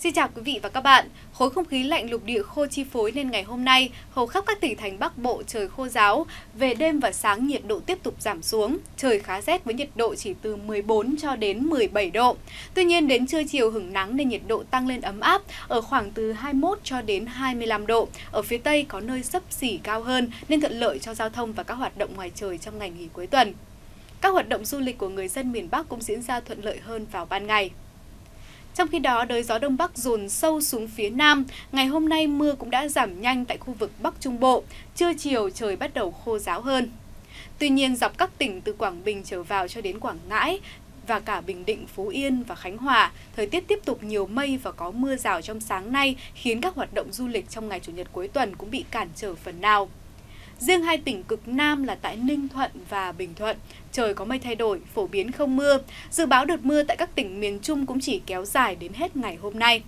Xin chào quý vị và các bạn. Khối không khí lạnh lục địa khô chi phối nên ngày hôm nay, hầu khắp các tỉnh thành Bắc Bộ trời khô ráo. Về đêm và sáng nhiệt độ tiếp tục giảm xuống, trời khá rét với nhiệt độ chỉ từ 14 cho đến 17 độ. Tuy nhiên đến trưa chiều hứng nắng nên nhiệt độ tăng lên ấm áp ở khoảng từ 21 cho đến 25 độ. Ở phía Tây có nơi sấp xỉ cao hơn nên thuận lợi cho giao thông và các hoạt động ngoài trời trong ngày nghỉ cuối tuần. Các hoạt động du lịch của người dân miền Bắc cũng diễn ra thuận lợi hơn vào ban ngày. Trong khi đó, đới gió Đông Bắc dồn sâu xuống phía Nam, ngày hôm nay mưa cũng đã giảm nhanh tại khu vực Bắc Trung Bộ, trưa chiều trời bắt đầu khô ráo hơn. Tuy nhiên, dọc các tỉnh từ Quảng Bình trở vào cho đến Quảng Ngãi, và cả Bình Định, Phú Yên và Khánh Hòa, thời tiết tiếp tục nhiều mây và có mưa rào trong sáng nay khiến các hoạt động du lịch trong ngày Chủ nhật cuối tuần cũng bị cản trở phần nào. Riêng hai tỉnh cực Nam là tại Ninh Thuận và Bình Thuận, trời có mây thay đổi, phổ biến không mưa. Dự báo đợt mưa tại các tỉnh miền Trung cũng chỉ kéo dài đến hết ngày hôm nay.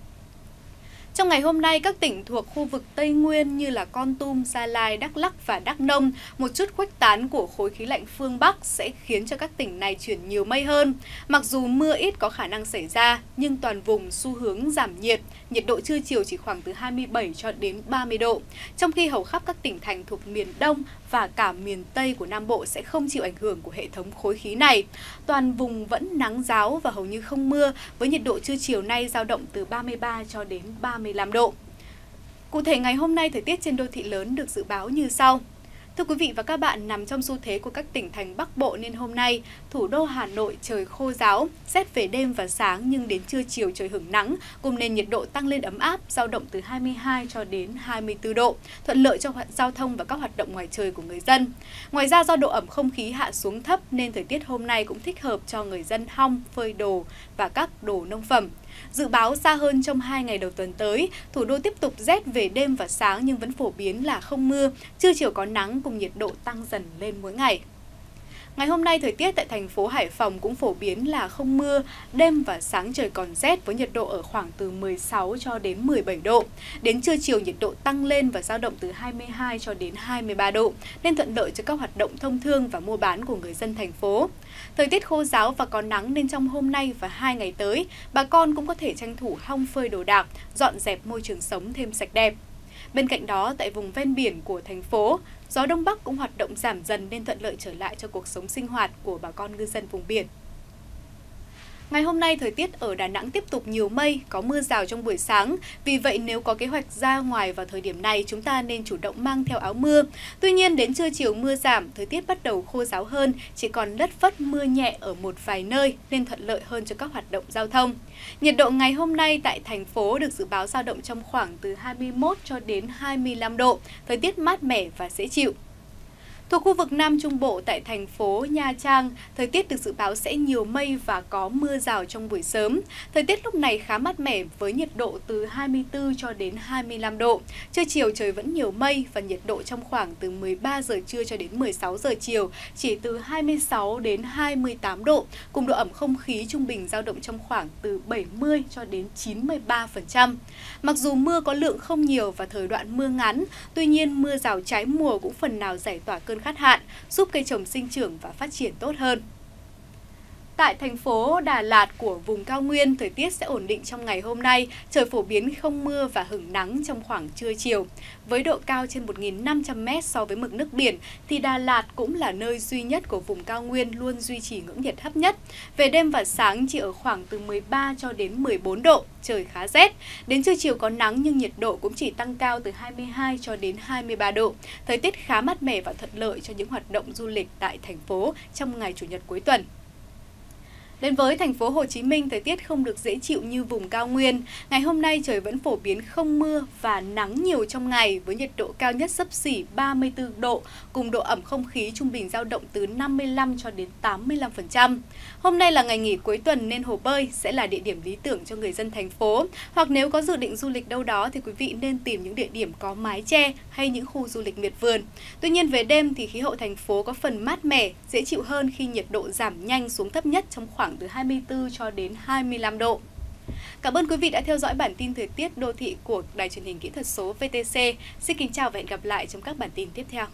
Trong ngày hôm nay, các tỉnh thuộc khu vực Tây Nguyên như là Con Tum, Gia Lai, Đắk lắc và Đắk Nông, một chút khuếch tán của khối khí lạnh phương Bắc sẽ khiến cho các tỉnh này chuyển nhiều mây hơn. Mặc dù mưa ít có khả năng xảy ra, nhưng toàn vùng xu hướng giảm nhiệt, nhiệt độ trưa chiều chỉ khoảng từ 27 cho đến 30 độ. Trong khi hầu khắp các tỉnh thành thuộc miền Đông và cả miền Tây của Nam Bộ sẽ không chịu ảnh hưởng của hệ thống khối khí này. Toàn vùng vẫn nắng giáo và hầu như không mưa, với nhiệt độ trưa chiều nay dao động từ 33 cho đến 35 độ. Cụ thể ngày hôm nay thời tiết trên đô thị lớn được dự báo như sau. Thưa quý vị và các bạn, nằm trong xu thế của các tỉnh thành Bắc Bộ nên hôm nay, thủ đô Hà Nội trời khô ráo, rét về đêm và sáng nhưng đến trưa chiều trời hưởng nắng, cùng nền nhiệt độ tăng lên ấm áp, dao động từ 22 cho đến 24 độ, thuận lợi cho giao thông và các hoạt động ngoài trời của người dân. Ngoài ra do độ ẩm không khí hạ xuống thấp nên thời tiết hôm nay cũng thích hợp cho người dân hong, phơi đồ và các đồ nông phẩm. Dự báo xa hơn trong hai ngày đầu tuần tới, thủ đô tiếp tục rét về đêm và sáng nhưng vẫn phổ biến là không mưa, trưa chiều có nắng cùng nhiệt độ tăng dần lên mỗi ngày. Ngày hôm nay, thời tiết tại thành phố Hải Phòng cũng phổ biến là không mưa, đêm và sáng trời còn rét với nhiệt độ ở khoảng từ 16 cho đến 17 độ. Đến trưa chiều nhiệt độ tăng lên và dao động từ 22 cho đến 23 độ, nên thuận lợi cho các hoạt động thông thương và mua bán của người dân thành phố. Thời tiết khô giáo và có nắng nên trong hôm nay và hai ngày tới, bà con cũng có thể tranh thủ hong phơi đồ đạc, dọn dẹp môi trường sống thêm sạch đẹp. Bên cạnh đó, tại vùng ven biển của thành phố, gió Đông Bắc cũng hoạt động giảm dần nên thuận lợi trở lại cho cuộc sống sinh hoạt của bà con ngư dân vùng biển. Ngày hôm nay thời tiết ở Đà Nẵng tiếp tục nhiều mây, có mưa rào trong buổi sáng. Vì vậy nếu có kế hoạch ra ngoài vào thời điểm này, chúng ta nên chủ động mang theo áo mưa. Tuy nhiên đến trưa chiều mưa giảm, thời tiết bắt đầu khô ráo hơn, chỉ còn lất phất mưa nhẹ ở một vài nơi nên thuận lợi hơn cho các hoạt động giao thông. Nhiệt độ ngày hôm nay tại thành phố được dự báo dao động trong khoảng từ 21 cho đến 25 độ, thời tiết mát mẻ và dễ chịu. Thuộc khu vực Nam Trung Bộ tại thành phố Nha Trang, thời tiết được dự báo sẽ nhiều mây và có mưa rào trong buổi sớm. Thời tiết lúc này khá mát mẻ với nhiệt độ từ 24 cho đến 25 độ. Trưa chiều trời vẫn nhiều mây và nhiệt độ trong khoảng từ 13 giờ trưa cho đến 16 giờ chiều chỉ từ 26 đến 28 độ, cùng độ ẩm không khí trung bình dao động trong khoảng từ 70 cho đến 93%. Mặc dù mưa có lượng không nhiều và thời đoạn mưa ngắn, tuy nhiên mưa rào trái mùa cũng phần nào giải tỏa cơn khát hạn, giúp cây trồng sinh trưởng và phát triển tốt hơn. Tại thành phố Đà Lạt của vùng cao nguyên, thời tiết sẽ ổn định trong ngày hôm nay, trời phổ biến không mưa và hứng nắng trong khoảng trưa chiều. Với độ cao trên 1.500m so với mực nước biển, thì Đà Lạt cũng là nơi duy nhất của vùng cao nguyên luôn duy trì ngưỡng nhiệt thấp nhất. Về đêm và sáng chỉ ở khoảng từ 13 cho đến 14 độ, trời khá rét. Đến trưa chiều có nắng nhưng nhiệt độ cũng chỉ tăng cao từ 22 cho đến 23 độ. Thời tiết khá mát mẻ và thuận lợi cho những hoạt động du lịch tại thành phố trong ngày Chủ nhật cuối tuần. Đến với thành phố Hồ Chí Minh, thời tiết không được dễ chịu như vùng cao nguyên. Ngày hôm nay trời vẫn phổ biến không mưa và nắng nhiều trong ngày với nhiệt độ cao nhất sấp xỉ 34 độ, cùng độ ẩm không khí trung bình dao động từ 55 cho đến 85%. Hôm nay là ngày nghỉ cuối tuần nên hồ bơi sẽ là địa điểm lý tưởng cho người dân thành phố. Hoặc nếu có dự định du lịch đâu đó thì quý vị nên tìm những địa điểm có mái che hay những khu du lịch miệt vườn. Tuy nhiên về đêm thì khí hậu thành phố có phần mát mẻ, dễ chịu hơn khi nhiệt độ giảm nhanh xuống thấp nhất trong khoảng khoảng từ 24 cho đến 25 độ. Cảm ơn quý vị đã theo dõi bản tin thời tiết đô thị của Đài truyền hình kỹ thuật số VTC. Xin kính chào và hẹn gặp lại trong các bản tin tiếp theo.